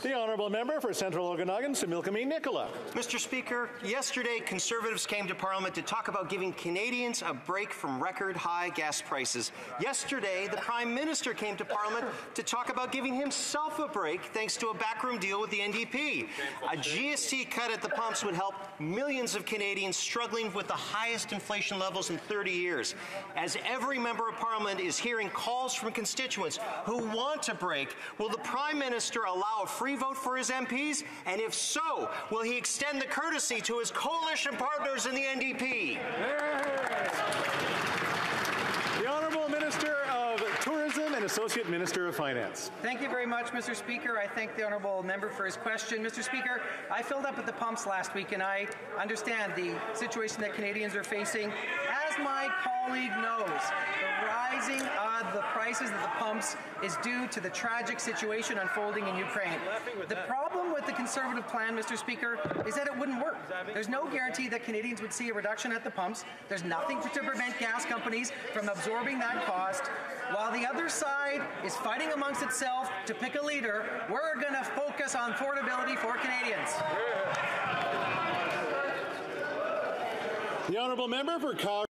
The Honourable Member for Central Okanagan, Similkameen Nicola. Mr. Speaker, yesterday Conservatives came to Parliament to talk about giving Canadians a break from record high gas prices. Yesterday, the Prime Minister came to Parliament to talk about giving himself a break thanks to a backroom deal with the NDP. A GST cut at the pumps would help millions of Canadians struggling with the highest inflation levels in 30 years. As every member of Parliament is hearing calls from constituents who want a break, will the Prime Minister allow a free vote for his MPs? And if so, will he extend the courtesy to his coalition partners in the NDP? The Honourable Minister of Tourism and Associate Minister of Finance. Thank you very much, Mr. Speaker. I thank the honourable member for his question. Mr. Speaker, I filled up at the pumps last week and I understand the situation that Canadians are facing. As my colleague knows, the rising of the prices at the pumps is due to the tragic situation unfolding in Ukraine. The problem with the Conservative plan, Mr. Speaker, is that it wouldn't work. There's no guarantee that Canadians would see a reduction at the pumps. There's nothing to prevent gas companies from absorbing that cost. While the other side is fighting amongst itself to pick a leader, we're going to focus on affordability for Canadians. The Honourable Member for Calgary.